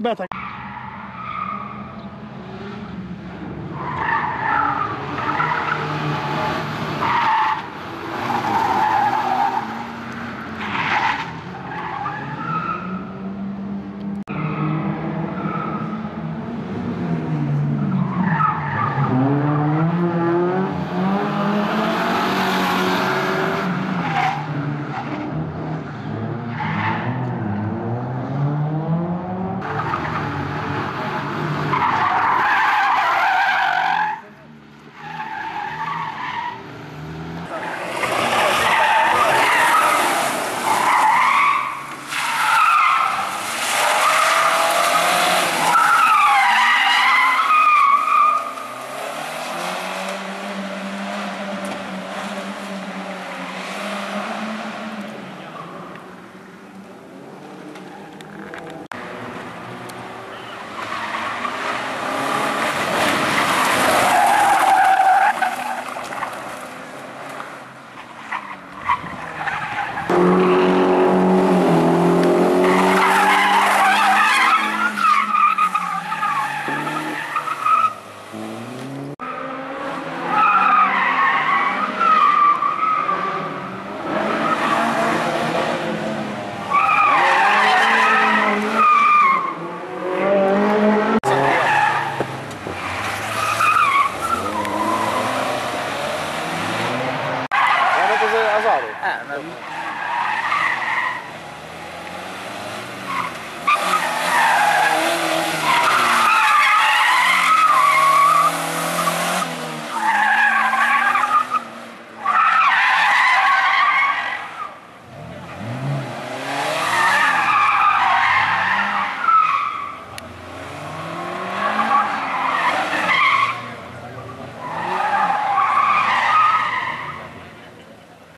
Beta. Azaru. Äh, men